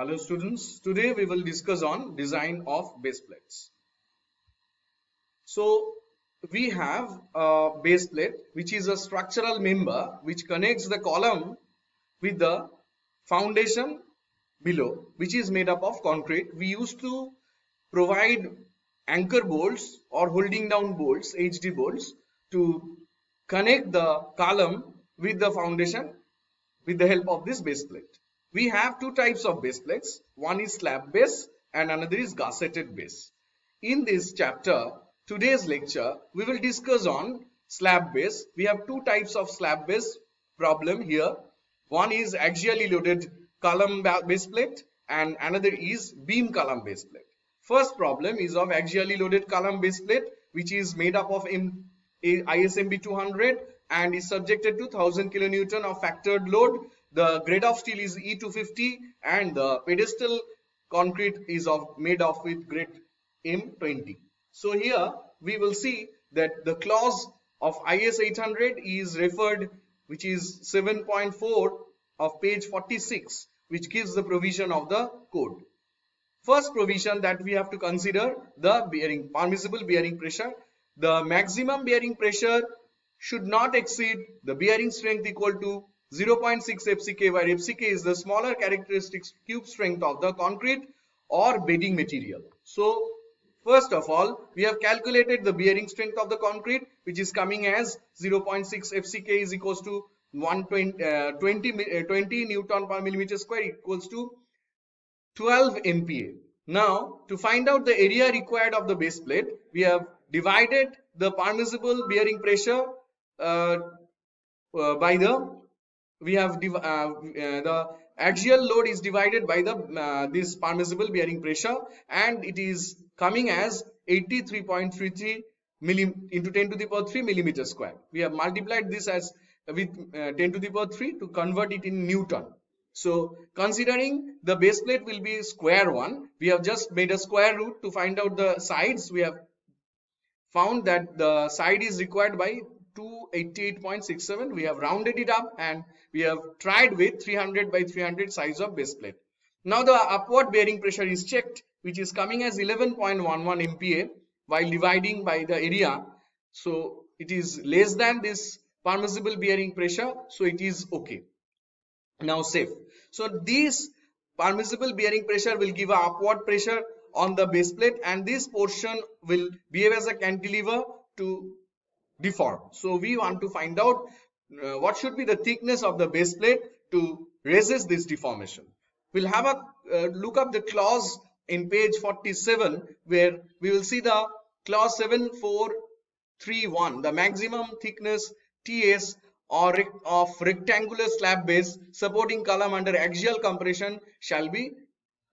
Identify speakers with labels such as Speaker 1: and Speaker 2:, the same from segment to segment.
Speaker 1: Hello students, today we will discuss on design of base plates. So we have a base plate which is a structural member which connects the column with the foundation below which is made up of concrete. We used to provide anchor bolts or holding down bolts, HD bolts to connect the column with the foundation with the help of this base plate. We have two types of base plates. One is slab base and another is gusseted base. In this chapter, today's lecture, we will discuss on slab base. We have two types of slab base problem here. One is axially loaded column base plate and another is beam column base plate. First problem is of axially loaded column base plate which is made up of ISMB 200 and is subjected to 1000 kilonewton of factored load. The grade of steel is E250 and the pedestal concrete is of made of with grade M20. So here we will see that the clause of IS 800 is referred which is 7.4 of page 46 which gives the provision of the code. First provision that we have to consider the bearing permissible bearing pressure. The maximum bearing pressure should not exceed the bearing strength equal to 0.6 FCK where FCK is the smaller characteristics cube strength of the concrete or bedding material. So first of all we have calculated the bearing strength of the concrete which is coming as 0.6 FCK is equals to 120 uh, 20, uh, 20 Newton per millimeter square equals to 12 MPa. Now to find out the area required of the base plate we have divided the permissible bearing pressure uh, uh, by the we have uh, the axial load is divided by the this permissible bearing pressure and it is coming as 83.33 millim into 10 to the power 3 millimeter square. We have multiplied this as with uh, 10 to the power 3 to convert it in Newton. So considering the base plate will be square one, we have just made a square root to find out the sides. We have found that the side is required by 288.67 we have rounded it up and we have tried with 300 by 300 size of base plate. Now the upward bearing pressure is checked which is coming as 11.11 MPa while dividing by the area. So it is less than this permissible bearing pressure so it is okay. Now safe. So this permissible bearing pressure will give a upward pressure on the base plate and this portion will behave as a cantilever to deform. So we want to find out uh, what should be the thickness of the base plate to resist this deformation. We'll have a uh, look up the clause in page 47 where we will see the clause 7431 the maximum thickness TS or of rectangular slab base supporting column under axial compression shall be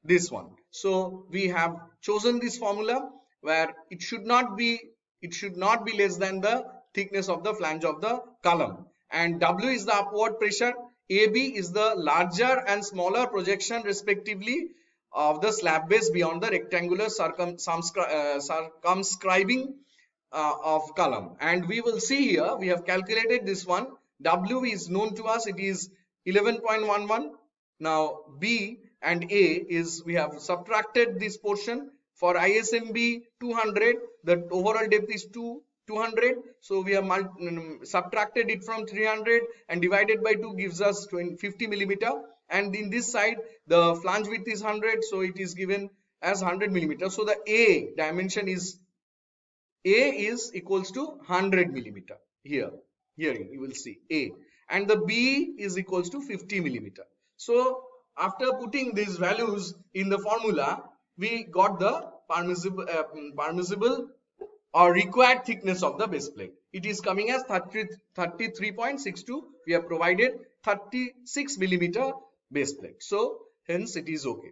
Speaker 1: this one. So we have chosen this formula where it should not be it should not be less than the thickness of the flange of the column. And W is the upward pressure. AB is the larger and smaller projection respectively of the slab base beyond the rectangular circum, uh, circumscribing uh, of column. And we will see here we have calculated this one. W is known to us it is 11.11 now B and A is we have subtracted this portion. For ISMB 200 the overall depth is 2 200 so we have mm, subtracted it from 300 and divided by 2 gives us 20, 50 millimeter. And in this side the flange width is 100 so it is given as 100 millimeter. So the a dimension is a is equals to 100 millimeter. Here here you will see a. And the b is equals to 50 millimeter. So after putting these values in the formula we got the permissible uh, permissible or required thickness of the base plate. It is coming as 33.62. We have provided 36 millimeter base plate. So hence it is okay.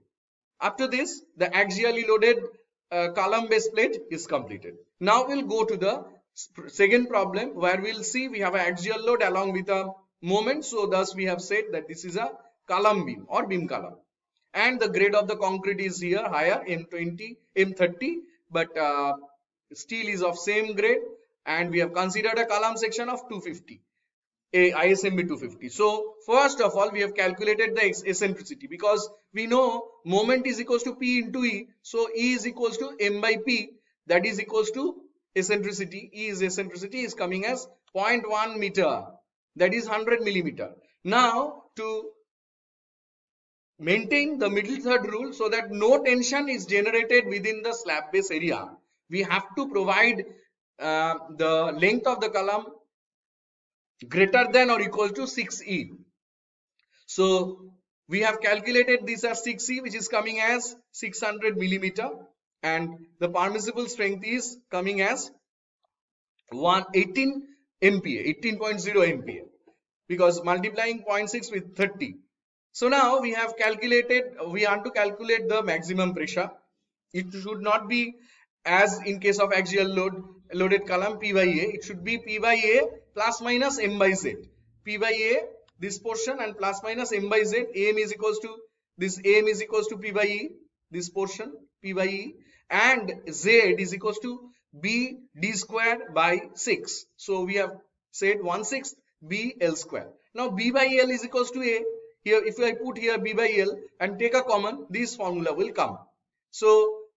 Speaker 1: After this, the axially loaded uh, column base plate is completed. Now we'll go to the second problem where we'll see we have an axial load along with a moment. So thus we have said that this is a column beam or beam column. And the grade of the concrete is here higher M20, M30 but uh, steel is of same grade and we have considered a column section of 250 a ISMB 250. So first of all, we have calculated the eccentricity because we know moment is equals to P into E. So E is equals to M by P that is equals to eccentricity. E is eccentricity is coming as 0.1 meter that is 100 millimeter. Now to maintain the middle third rule so that no tension is generated within the slab base area, we have to provide uh, the length of the column greater than or equal to 6e. So we have calculated this as 6e which is coming as 600 millimeter and the permissible strength is coming as 118 MPa, 18.0 MPa because multiplying 0.6 with 30. So now we have calculated, we want to calculate the maximum pressure. It should not be as in case of axial load loaded column P by A, it should be P by A plus minus M by Z. P by A this portion and plus minus M by Z, AM is equals to this AM is equals to P by E, this portion P by E and Z is equals to B D squared by 6. So we have said 1 6th B L square. Now B by L is equals to A. Here if I put here B by L and take a common, this formula will come. So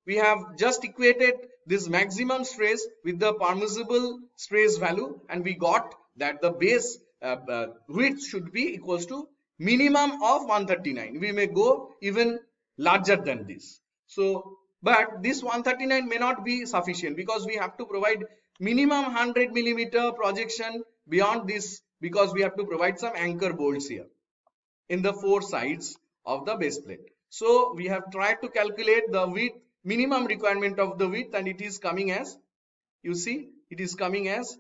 Speaker 1: we have just equated this maximum stress with the permissible stress value and we got that the base uh, uh, width should be equals to minimum of 139 we may go even larger than this. So but this 139 may not be sufficient because we have to provide minimum 100 millimeter projection beyond this because we have to provide some anchor bolts here in the four sides of the base plate. So we have tried to calculate the width minimum requirement of the width and it is coming as you see it is coming as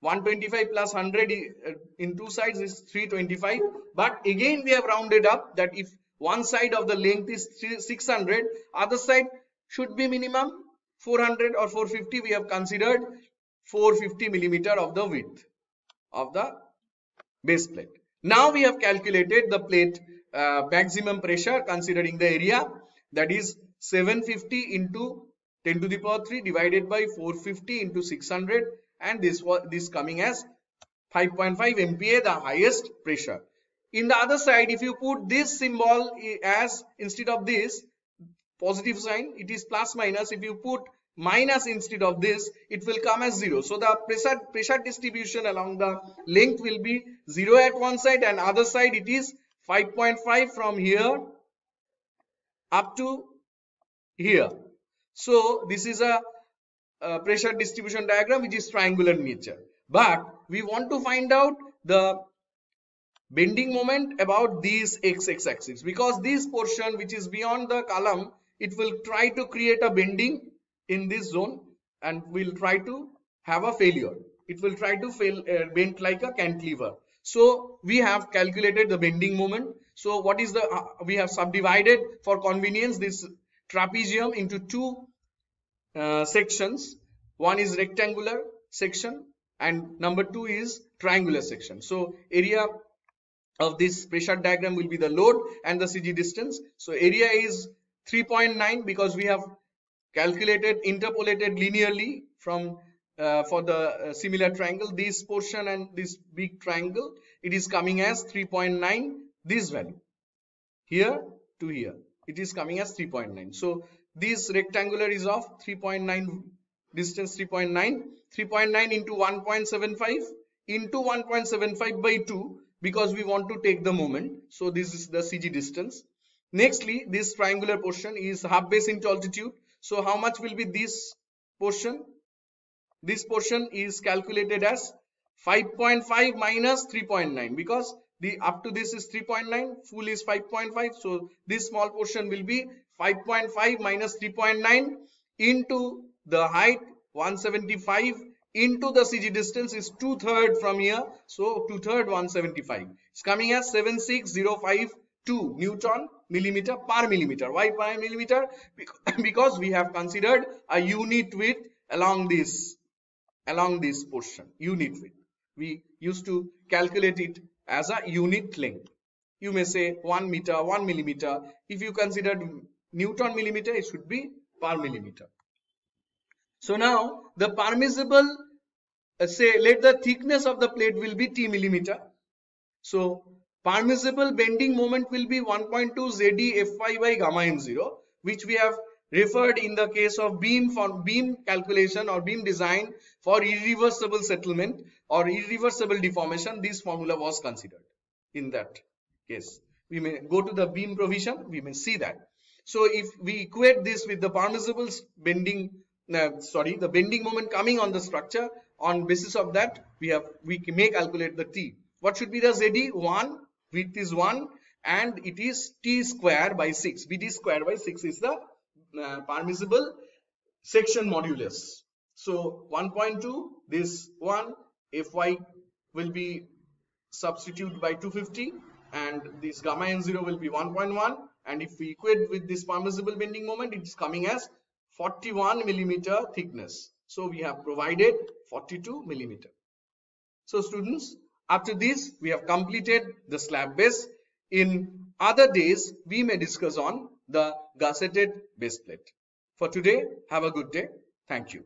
Speaker 1: 125 plus 100 uh, in two sides is 325 but again we have rounded up that if one side of the length is 600 other side should be minimum 400 or 450 we have considered 450 millimeter of the width of the base plate. Now we have calculated the plate uh, maximum pressure considering the area that is 750 into 10 to the power 3 divided by 450 into 600 and this was this coming as 5.5 MPa the highest pressure. In the other side if you put this symbol as instead of this positive sign it is plus minus. If you put minus instead of this it will come as 0 so the pressure pressure distribution along the length will be 0 at one side and other side it is 5.5 from here up to here. So this is a, a pressure distribution diagram which is triangular nature. But we want to find out the bending moment about these x-x axis because this portion which is beyond the column it will try to create a bending in this zone and will try to have a failure it will try to fail uh, bend like a cantilever so we have calculated the bending moment so what is the uh, we have subdivided for convenience this trapezium into two uh, sections. One is rectangular section and number two is triangular section. So area of this pressure diagram will be the load and the CG distance. So area is 3.9 because we have calculated interpolated linearly from uh, for the uh, similar triangle this portion and this big triangle it is coming as 3.9 this value here to here it is coming as 3.9 so this rectangular is of 3.9 distance 3.9 3.9 into 1.75 into 1.75 by 2 because we want to take the moment. So this is the cg distance. Nextly this triangular portion is half base into altitude. So how much will be this portion? This portion is calculated as 5.5 minus 3.9 because the up to this is 3.9 full is 5.5 so this small portion will be 5.5 minus 3.9 into the height 175 into the CG distance is two third from here. So two third 175 it's coming as 76052 Newton millimeter per millimeter. Why per millimeter? Because we have considered a unit width along this along this portion unit width. We used to calculate it as a unit length. You may say 1 meter, 1 millimeter. If you consider Newton millimeter, it should be per millimeter. So now the permissible, uh, say let the thickness of the plate will be T millimeter. So permissible bending moment will be 1.2 Zd Fy by gamma M0 which we have referred in the case of beam for beam calculation or beam design for irreversible settlement or irreversible deformation this formula was considered in that case. We may go to the beam provision we may see that. So if we equate this with the permissible bending uh, sorry the bending moment coming on the structure on basis of that we have we may calculate the t. What should be the zd 1 width is 1 and it is t square by 6 bd square by 6 is the uh, permissible section modulus. So 1.2 this one Fy will be substituted by 250 and this gamma M0 will be 1.1 and if we equate with this permissible bending moment it is coming as 41 millimeter thickness. So we have provided 42 millimeter. So students after this we have completed the slab base. In other days we may discuss on the gusseted base plate. For today, have a good day. Thank you.